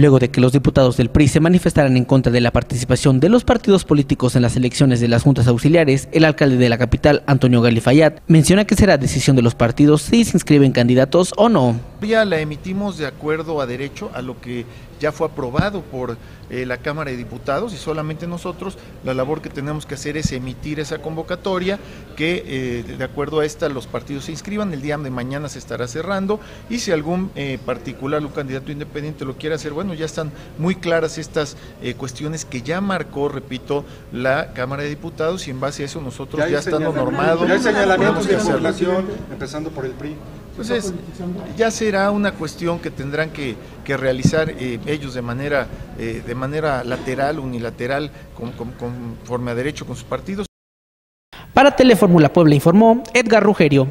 Luego de que los diputados del PRI se manifestaran en contra de la participación de los partidos políticos en las elecciones de las juntas auxiliares, el alcalde de la capital, Antonio Galifayat, menciona que será decisión de los partidos si se inscriben candidatos o no. Ya la emitimos de acuerdo a derecho a lo que ya fue aprobado por eh, la Cámara de Diputados y solamente nosotros la labor que tenemos que hacer es emitir esa convocatoria que eh, de acuerdo a esta los partidos se inscriban, el día de mañana se estará cerrando y si algún eh, particular, un candidato independiente lo quiere hacer, bueno, ya están muy claras estas cuestiones que ya marcó, repito, la Cámara de Diputados y en base a eso nosotros ya, estando normados. Ya hay señalamientos de población, empezando por el PRI. Entonces, ya será una cuestión que tendrán que, realizar eh, ellos de manera, eh, de manera lateral, unilateral, conforme a derecho con sus partidos. Para Telefórmula Puebla informó Edgar Rugerio.